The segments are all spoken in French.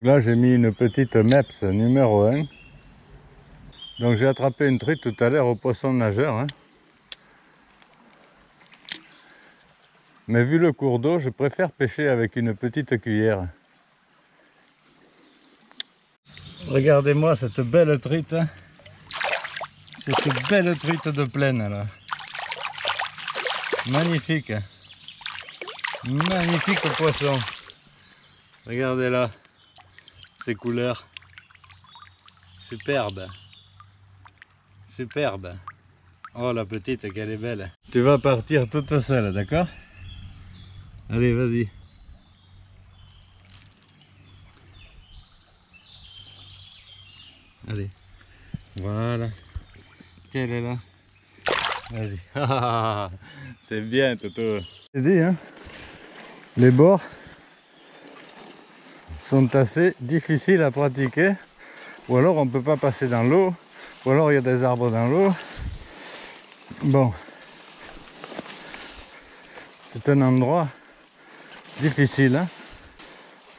Là, j'ai mis une petite MEPS numéro 1. Donc, j'ai attrapé une truite tout à l'heure au poisson nageur. hein. Mais vu le cours d'eau, je préfère pêcher avec une petite cuillère. Regardez-moi cette belle truite. hein. Cette belle truite de plaine là. Magnifique. Magnifique poisson. Regardez là. Couleurs. Superbe. Superbe. Oh la petite qu'elle est belle. Tu vas partir toute seule, d'accord? Allez, vas-y. Allez. Voilà. Tiens, elle est là. Vas-y. C'est bien, Toto. J'ai dit, hein Les bords sont assez difficiles à pratiquer. Ou alors on ne peut pas passer dans l'eau. Ou alors il y a des arbres dans l'eau. Bon. C'est un endroit difficile. hein.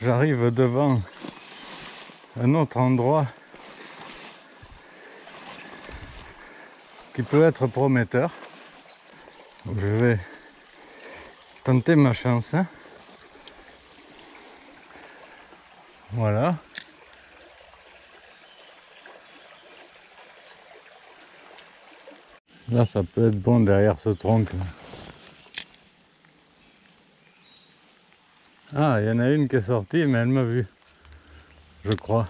J'arrive devant un autre endroit qui peut être prometteur. Je vais tenter ma chance. hein. Voilà. Là, ça peut être bon derrière ce tronc. Ah, il y en a une qui est sortie, mais elle m'a vu. Je crois.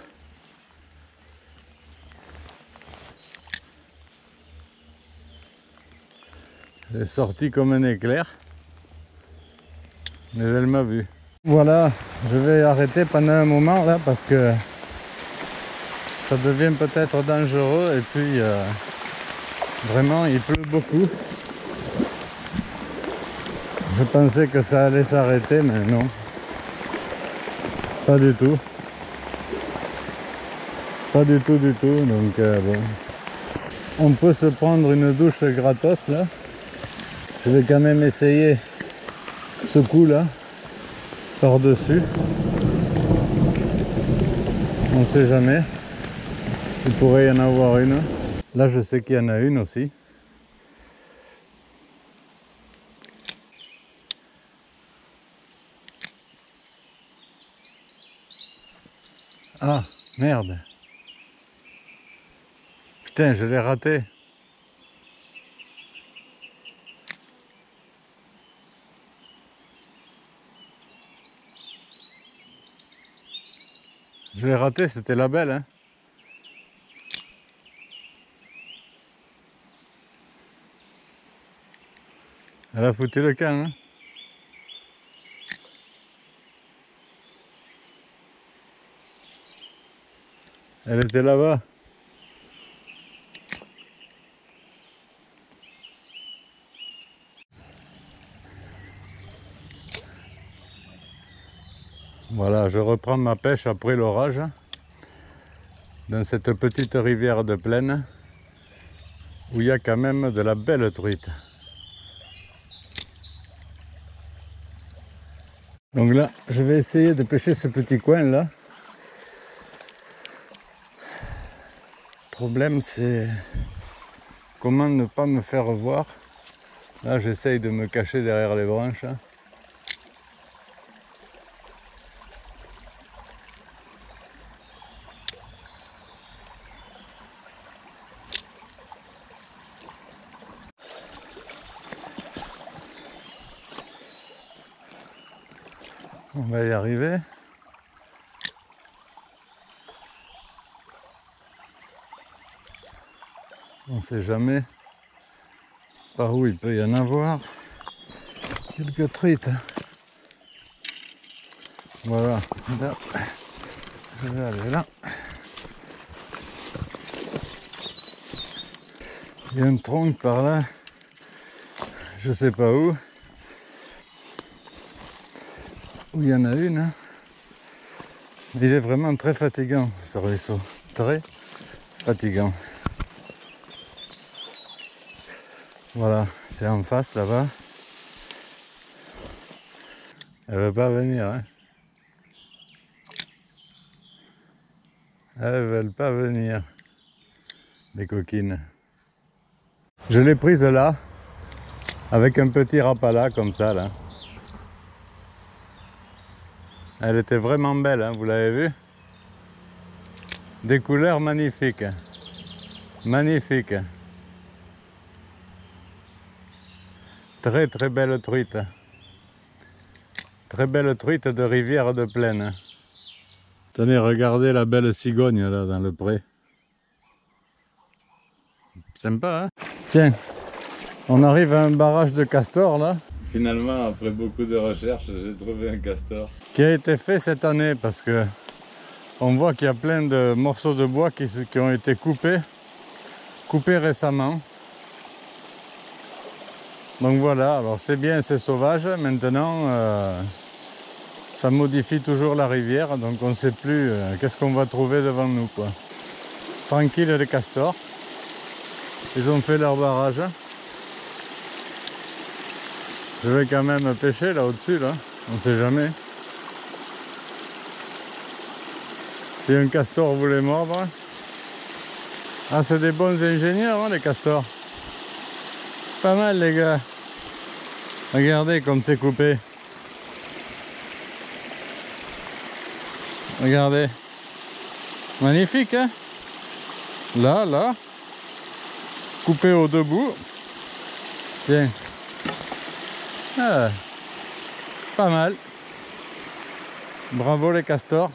Elle est sortie comme un éclair. Mais elle m'a vu. Voilà, je vais arrêter pendant un moment là parce que ça devient peut-être dangereux et puis euh, vraiment il pleut beaucoup. Je pensais que ça allait s'arrêter mais non. Pas du tout. Pas du tout du tout donc euh, bon. On peut se prendre une douche gratos là. Je vais quand même essayer ce coup là par-dessus. On sait jamais. Il pourrait y en avoir une. Là, je sais qu'il y en a une aussi. Ah, merde. Putain, je l'ai raté. Je l'ai raté, c'était la belle. Hein Elle a foutu le camp. Hein Elle était là-bas. Je reprends ma pêche après l'orage dans cette petite rivière de plaine où il y a quand même de la belle truite. Donc là, je vais essayer de pêcher ce petit coin là. Le problème c'est comment ne pas me faire voir. Là, j'essaye de me cacher derrière les branches. On va y arriver. On ne sait jamais par où il peut y en avoir. Quelques truites. Voilà. Là, je vais aller là. Il y a un tronc par là. Je sais pas où. Où il y en a une. hein. Il est vraiment très fatigant ce ruisseau. Très fatigant. Voilà, c'est en face là-bas. Elle veut pas venir. Hein. Elles veulent pas venir. Les coquines. Je l'ai prise là, avec un petit rapala comme ça là. Elle était vraiment belle, hein, vous l'avez vu Des couleurs magnifiques. Magnifiques. Très très belle truite. Très belle truite de rivière de plaine. Tenez, regardez la belle cigogne là dans le pré. Sympa, hein? Tiens, on arrive à un barrage de castor là. Finalement, après beaucoup de recherches, j'ai trouvé un castor. Qui a été fait cette année parce que on voit qu'il y a plein de morceaux de bois qui, ont été coupés, coupés récemment. Donc voilà, alors c'est bien, c'est sauvage. Maintenant, euh, ça modifie toujours la rivière, donc on ne sait plus euh, qu'est-ce qu'on va trouver devant nous. Quoi. Tranquille les castors. Ils ont fait leur barrage. Je vais quand même pêcher là au-dessus, là. On sait jamais. Si un castor voulait mordre. Ah, c'est des bons ingénieurs, hein, les castors. Pas mal, les gars. Regardez comme c'est coupé. Regardez. Magnifique, hein Là, là. Coupé au debout. Tiens. Ah, pas mal. Bravo les castors.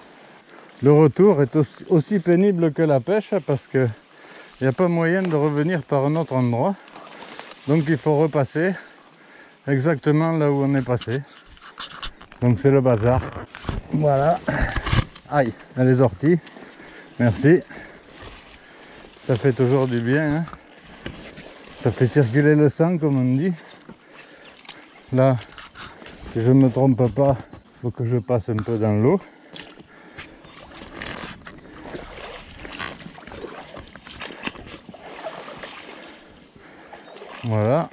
Le retour est aussi pénible que la pêche parce que il n'y a pas moyen de revenir par un autre endroit. Donc il faut repasser exactement là où on est passé. Donc c'est le bazar. Voilà. Aïe, les orties. Merci. Ça fait toujours du bien. Hein. Ça fait circuler le sang comme on dit. Là, si je ne me trompe pas, il faut que je passe un peu dans l'eau. Voilà.